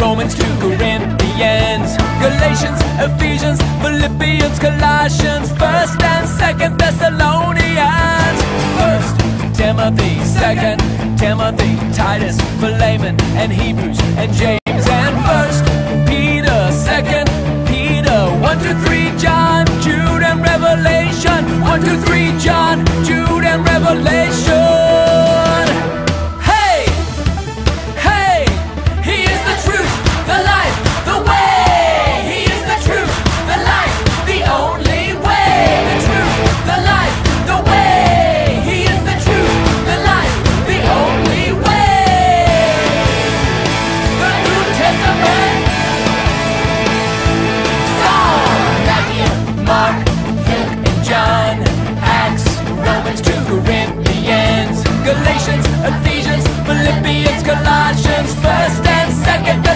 Romans to Corinthians, Galatians, Ephesians, Philippians, Colossians, First and Second Thessalonians, First Timothy, Second Timothy, Titus, Philemon, and Hebrews, and James, and First Peter, Second Peter, one, two, three, John, Jude, and Revelation, one, two, three. Corinthians, Galatians, Ephesians, Philippians, Colossians, 1st and 2nd.